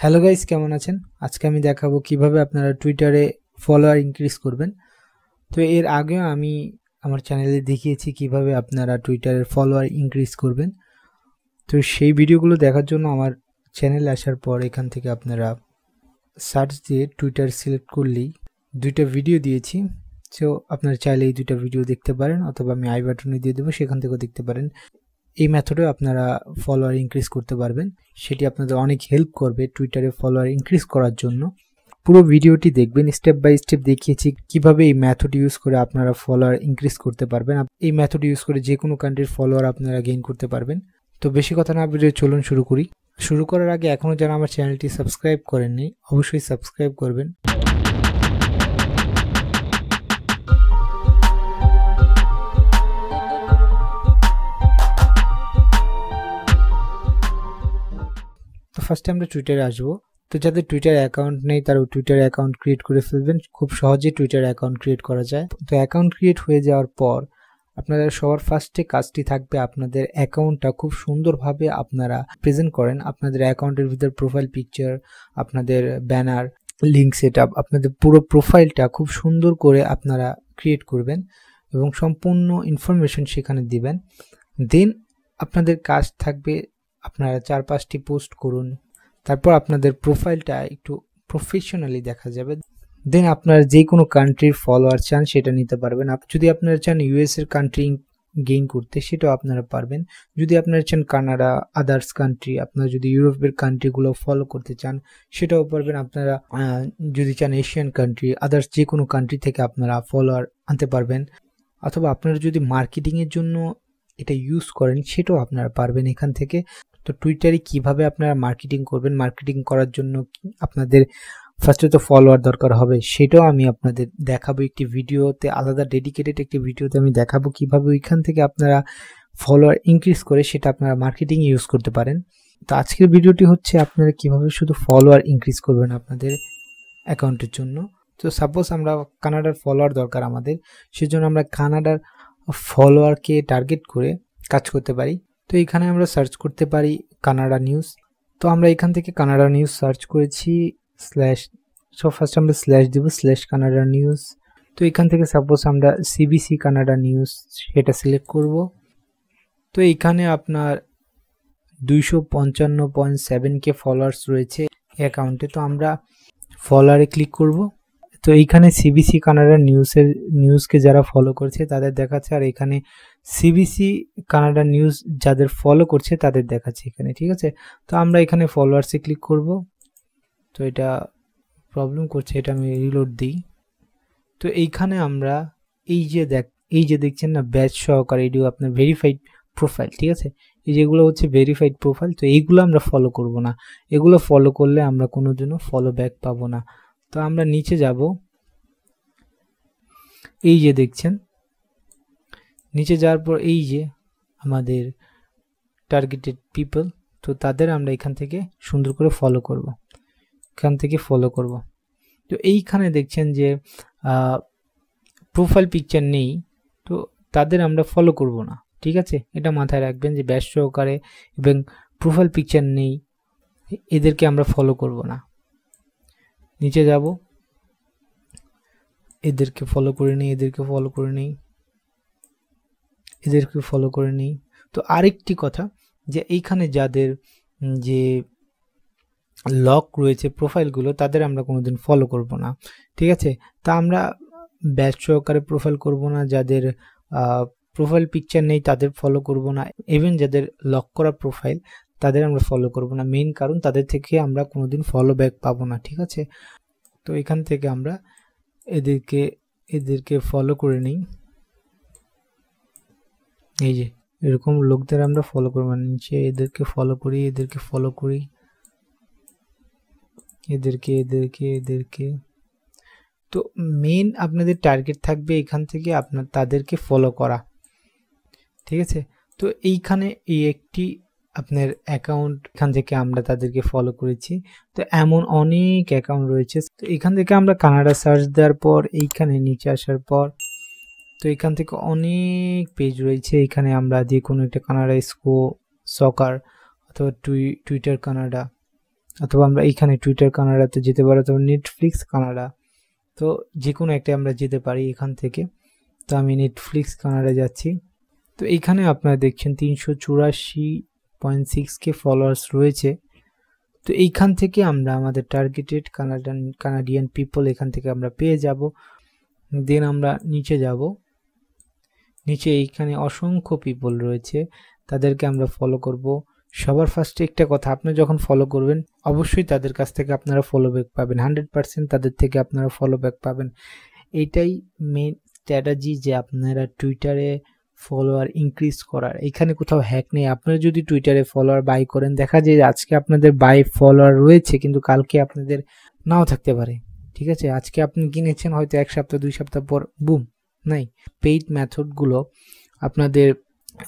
Hello guys কেমন আছেন? আজকে আমি দেখাবো কীভাবে আপনারা টুইটারে ফলোয়ার ইনক্রিজ করবেন। তো এর আগেও আমি আমার চ্যানেলে দেখিয়েছি কীভাবে আপনারা টুইটারের ফলোয়ার ইনক্রিজ করবেন। তো সেই ভিডিওগুলো দেখার জন্য আমার চ্যানেলে আসার পর এখান থেকে আপনারা সার্চ দিয়ে টুইটার সিলেক্ট করলেই দুইটা ভিডিও দিয়েছি। সো আপনারা চাইলে এই দুইটা ভিডিও দেখতে পারেন, অথবা আমি আই বাটনে দিয়ে দেবো, সেখান থেকেও দেখতে পারেন। এই মেথডেও আপনারা ফলোয়ার ইনক্রিজ করতে পারবেন। সেটি আপনাদের অনেক হেল্প করবে টুইটারে ফলোয়ার ইনক্রিজ করার জন্য। পুরো ভিডিওটি দেখবেন স্টেপ বাই স্টেপ দেখিয়েছি কীভাবে এই মেথড ইউজ করে আপনারা ফলোয়ার ইনক্রিজ করতে পারবেন। এই মেথড ইউজ করে যে কোনো কান্ট্রির ফলোয়ার আপনারা গেইন করতে পারবেন। তো বেশি কথা না ভিডিও চলুন শুরু করি। শুরু করার আগে এখনও যারা আমার চ্যানেলটি সাবস্ক্রাইব করেননি, অবশ্যই সাবস্ক্রাইব করবেন। ফার্স্টে আমরা টুইটারে আসব। তো যাদের টুইটার অ্যাকাউন্ট নেই, তারা টুইটার অ্যাকাউন্ট ক্রিয়েট করে ফেলবেন। খুব সহজেই টুইটার অ্যাকাউন্ট ক্রিয়েট করা যায়। তো অ্যাকাউন্ট ক্রিয়েট হয়ে যাওয়ার পর আপনাদের সবার ফার্স্টে কাজটি থাকবে আপনাদের অ্যাকাউন্টটা খুব সুন্দরভাবে আপনারা প্রেজেন্ট করেন। আপনাদের অ্যাকাউন্টের ভিতর প্রোফাইল পিকচার আপনাদের ব্যানার লিঙ্ক সেট আপ আপনাদের পুরো প্রোফাইলটা খুব সুন্দর করে আপনারা ক্রিয়েট করবেন এবং সম্পূর্ণ ইনফরমেশন সেখানে দিবেন। দেন আপনাদের কাজ থাকবে আপনারা চার পাঁচটি পোস্ট করুন। তারপর আপনাদের প্রোফাইলটা একটু প্রফেশনালি দেখা যাবে। দেন আপনার যে কোনো কান্ট্রির ফলোয়ার চান, সেটা নিতে পারবেন। যদি আপনারা চান ইউএস এর কান্ট্রি গেইন করতে, সেটাও আপনারা পারবেন। যদি আপনারা চান কানাডা আদার্স কান্ট্রি আপনারা যদি ইউরোপের কান্ট্রিগুলো ফলো করতে চান, সেটাও পারবেন। আপনারা যদি চান এশিয়ান কান্ট্রি আদার্স যে কোনো কান্ট্রি থেকে আপনারা ফলোয়ার আনতে পারবেন। অথবা আপনারা যদি মার্কেটিংয়ের জন্য এটা ইউজ করেন, সেটাও আপনারা পারবেন এখান থেকে। তো টুইটারে কীভাবে আপনারা মার্কেটিং করবেন মার্কেটিং করার জন্য আপনাদের ফার্স্টে তো ফলোয়ার দরকার হবে, সেটাও আমি আপনাদের দেখাবো। একটি ভিডিওতে, আলাদা ডেডিকেটেড একটি ভিডিওতে আমি দেখাবো কীভাবে ওইখান থেকে আপনারা ফলোয়ার ইনক্রিজ করে সেটা আপনারা মার্কেটিং ইউজ করতে পারেন। তো আজকের ভিডিওটি হচ্ছে আপনারা কীভাবে শুধু ফলোয়ার ইনক্রিজ করবেন আপনাদের অ্যাকাউন্টের জন্য। তো সাপোজ আমরা কানাডার ফলোয়ার দরকার আমাদের, সেজন্য আমরা কানাডার ফলোয়ারকে টার্গেট করে কাজ করতে পারি। তো এখানে আমরা সার্চ করতে পারি কানাডা নিউজ তো আমরা এখান থেকে কানাডা নিউজ সার্চ করেছি স্ল্যাশ সো ফার্স্ট আমরা স্ল্যাশ দেবো স্ল্যাশ কানাডা নিউজ তো এখান থেকে সাপোজ আমরা সিবিসি কানাডা নিউজ সেটা সিলেক্ট করব। তো এখানে আপনার দুইশো পঞ্চান্ন পয়েন্ট সেভেন কে ফলোয়ার্স রয়েছে অ্যাকাউন্টে তো আমরা ফলোয়ারে ক্লিক করব। তো এইখানে সিবিসি কানাডা নিউজের নিউজকে যারা ফলো করছে তাদের দেখাচ্ছে, আর এখানে সিবিসি কানাডা নিউজ যাদের ফলো করছে তাদের দেখাচ্ছে এখানে, ঠিক আছে? তো আমরা এখানে ফলোয়ার্সে ক্লিক করব। তো এটা প্রবলেম করছে, এটা আমি রিলোড দিই। তো এইখানে আমরা এই যে দেখ, এই যে দেখছেন না ব্যাচ সহকারে এটিও আপনার ভেরিফাইড প্রোফাইল ঠিক আছে? এই যেগুলো হচ্ছে ভেরিফাইড প্রোফাইল তো এইগুলো আমরা ফলো করব না। এগুলো ফলো করলে আমরা কোনোদিনও ফলো ব্যাক পাবো না। তো আমরা নিচে যাব। এই যে দেখছেন, নিচে যাওয়ার পর এই যে আমাদের টার্গেটেড পিপল তো তাদের আমরা এখান থেকে সুন্দর করে ফলো করব। এখান থেকে ফলো করব। তো এইখানে দেখছেন যে প্রোফাইল পিকচার নেই, তো তাদের আমরা ফলো করব না, ঠিক আছে? এটা মাথায় রাখবেন যে ব্যাস সহকারে এবং প্রোফাইল পিকচার নেই, এদেরকে আমরা ফলো করব না। নিচে যাব। এদেরকে ফলো করে নিই, এদেরকে ফলো করে নিই, এদেরকে ফলো করে নিই। তো আরেকটি কথা যে এইখানে যাদের যে লক রয়েছে প্রোফাইলগুলো তাদের আমরা কোনোদিন ফলো করব না। ঠিক আছে? তা আমরা ব্যাচ সহকারে প্রোফাইল করব না, যাদের প্রোফাইল পিকচার নেই তাদের ফলো করব না। ইভেন যাদের লক করা প্রোফাইল তাদের আমরা ফলো করব না। মেইন কারণ তাদের থেকে আমরা কোনোদিন ফলো ব্যাক পাবো না, ঠিক আছে? তো এখান থেকে আমরা এদেরকে এদেরকে ফলো করে নিই। এই যে, এরকম লোকদের আমরা ফলো করব মানে নিচে এদেরকে ফলো করি, এদেরকে ফলো করি। এদেরকে এদেরকে এদেরকে। তো মেন আপনাদের টার্গেট থাকবে এখান থেকে আপনার তাদেরকে ফলো করা। ঠিক আছে? তো এইখানে এই একটি আপনার অ্যাকাউন্ট এখান থেকে আমরা তাদেরকে ফলো করেছি। তো এমন অনেক অ্যাকাউন্ট রয়েছে। তো এখান থেকে আমরা কানাডা সার্চ দেওয়ার পর, এইখানে নিচে আসার পর, তো এখান থেকে অনেক পেজ রয়েছে। এখানে আমরা যে কোনো একটা কানাডা স্কো সকার অথবা টুই টুইটার কানাডা অথবা আমরা এইখানে টুইটার কানাডাতে যেতে পারি, অথবা নেটফ্লিক্স কানাডা তো যে কোনো একটা আমরা যেতে পারি এখান থেকে। তো আমি নেটফ্লিক্স কানাডা যাচ্ছি। তো এইখানে আপনারা দেখছেন তিনশো চুরাশি পয়েন্ট সিক্স কে ফলোয়ার্স রয়েছে। তো এইখান থেকে আমরা আমাদের টার্গেটেড কানাডান কানাডিয়ান পিপল এখান থেকে আমরা পেয়ে যাব। দেন আমরা নিচে যাব। নিচে এইখানে অসংখ্য পিপল রয়েছে। তাদেরকে আমরা ফলো করব। সবার ফার্স্টে একটা কথা, আপনি যখন ফলো করবেন, অবশ্যই তাদের কাছ থেকে আপনারা ফলো ব্যাক পাবেন। হান্ড্রেড পার্সেন্ট তাদের থেকে আপনারা ফলো ব্যাক পাবেন। এইটাই মেন স্ট্র্যাটাজি যে আপনারা টুইটারে ফলোয়ার ইনক্রিজ করার। এখানে কোথাও হ্যাক নেই। আপনারা যদি টুইটারে ফলোয়ার বাই করেন, দেখা যায় আজকে আপনাদের বাই ফলোয়ার রয়েছে, কিন্তু কালকে আপনাদের নাও থাকতে পারে। ঠিক আছে? আজকে আপনি কিনেছেন, হয়তো এক সপ্তাহ, দুই সপ্তাহ পর বুম নাই। পেইড মেথডগুলো আপনাদের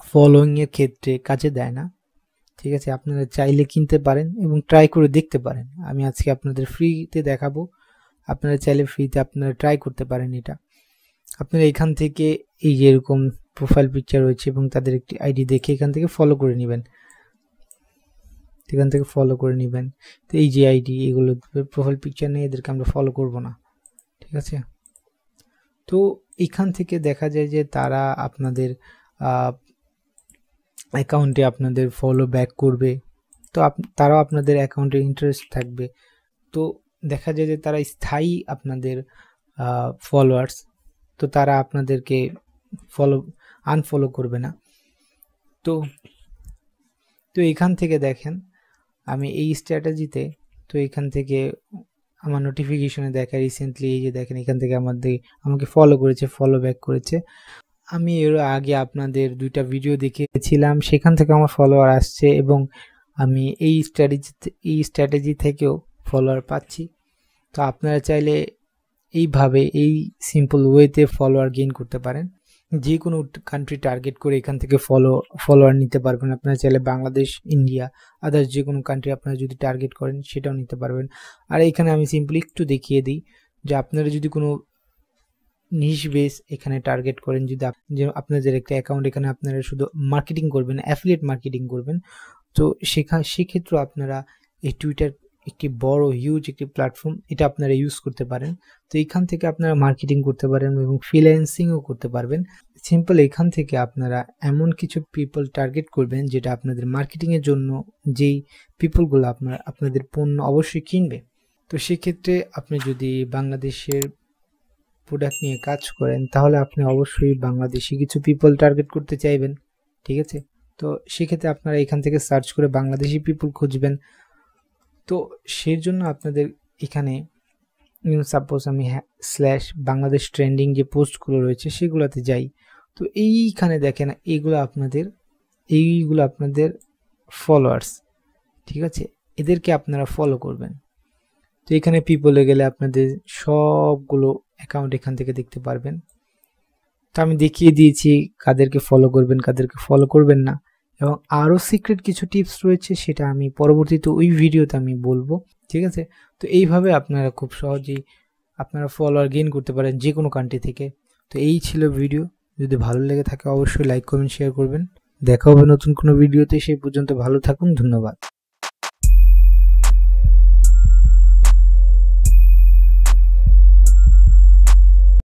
ফলোয়িংয়ের ক্ষেত্রে কাজে দেয় না। ঠিক আছে? আপনারা চাইলে কিনতে পারেন এবং ট্রাই করে দেখতে পারেন। আমি আজকে আপনাদের ফ্রিতে দেখাবো। আপনারা চাইলে ফ্রিতে আপনারা ট্রাই করতে পারেন এটা। আপনারা এখান থেকে এই যে এরকম প্রোফাইল পিকচার রয়েছে এবং তাদের একটি আইডি দেখে এখান থেকে ফলো করে নেবেন। এখান থেকে ফলো করে নেবেন। তো এই যে আইডি এগুলো প্রোফাইল পিকচার নেই এদেরকে আমরা ফলো করব না। ঠিক আছে? তো এখান থেকে দেখা যায় যে তারা আপনাদের অ্যাকাউন্টে আপনাদের ফলো ব্যাক করবে। তো আপ, তারাও আপনাদের অ্যাকাউন্টে ইন্টারেস্ট থাকবে। তো দেখা যায় যে তারা স্থায়ী আপনাদের ফলোয়ার্স তো তারা আপনাদেরকে ফলো আনফলো করবে না। তো তো এখান থেকে দেখেন, আমি এই স্ট্র্যাটেজিতে তো এখান থেকে আমার নোটিফিকেশনে দেখা রিসেন্টলি এই যে দেখেন, এখান থেকে আমাদের, আমাকে ফলো করেছে ফলো ব্যাক করেছে। আমি এর আগে আপনাদের দুইটা ভিডিও দেখেছিলাম, সেখান থেকে আমার ফলোয়ার আসছে এবং আমি এই স্ট্র্যাটেজি এই স্ট্র্যাটেজি থেকেও ফলোয়ার পাচ্ছি। তো আপনারা চাইলে এইভাবে, এই সিম্পল ওয়েতে ফলোয়ার গেইন করতে পারেন। যে কোনো কান্ট্রি টার্গেট করে এখান থেকে ফলো ফলোয়ার নিতে পারবেন। আপনারা চাইলে বাংলাদেশ ইন্ডিয়া আদার্স যে কোনো কান্ট্রি আপনারা যদি টার্গেট করেন, সেটাও নিতে পারবেন। আর এখানে আমি সিম্পলি একটু দেখিয়ে দিই যে আপনারা যদি কোনো নিশ বেস এখানে টার্গেট করেন, যদি আপনাদের একটা অ্যাকাউন্ট এখানে আপনারা শুধু মার্কেটিং করবেন অ্যাফিলিয়েট মার্কেটিং করবেন, তো সেখা সেক্ষেত্রে আপনারা এই টুইটার একটি বড় হিউজ একটি প্ল্যাটফর্ম এটা আপনারা ইউজ করতে পারেন। তো এইখান থেকে আপনারা মার্কেটিং করতে পারেন এবং ফ্রিল্যান্সিংও করতে পারবেন। সিম্পল এখান থেকে আপনারা এমন কিছু পিপল টার্গেট করবেন, যেটা আপনাদের মার্কেটিংয়ের জন্য যেই পিপলগুলো আপনার, আপনাদের পণ্য অবশ্যই কিনবে। তো সেক্ষেত্রে আপনি যদি বাংলাদেশের প্রোডাক্ট নিয়ে কাজ করেন, তাহলে আপনি অবশ্যই বাংলাদেশি কিছু পিপল টার্গেট করতে চাইবেন। ঠিক আছে? তো সেক্ষেত্রে আপনারা এখান থেকে সার্চ করে বাংলাদেশি পিপল খুঁজবেন। তো সেই জন্য আপনাদের এখানে সাপোজ আমি স্ল্যাশ বাংলাদেশ ট্রেন্ডিং যে পোস্টগুলো রয়েছে সেগুলোতে যাই। তো এইখানে দেখেন এইগুলো আপনাদের এইগুলো আপনাদের ফলোয়ার্স ঠিক আছে? এদেরকে আপনারা ফলো করবেন। তো এখানে পিপলে গেলে আপনাদের সবগুলো অ্যাকাউন্ট এখান থেকে দেখতে পারবেন। তো আমি দেখিয়ে দিয়েছি কাদেরকে ফলো করবেন, কাদেরকে ফলো করবেন না। এবং আরও সিক্রেট কিছু টিপস রয়েছে সেটা আমি পরবর্তীতে ওই ভিডিওতে আমি বলব, ঠিক আছে? তো এইভাবে আপনারা খুব সহজেই আপনারা ফলোয়ার গেইন করতে পারেন যে কোনো কান্ট্রি থেকে। তো এই ছিল ভিডিও যদি ভালো লেগে থাকে অবশ্যই লাইক কমেন্ট শেয়ার করবেন। দেখা হবে নতুন কোনো ভিডিওতে সেই পর্যন্ত ভালো থাকুন, ধন্যবাদ।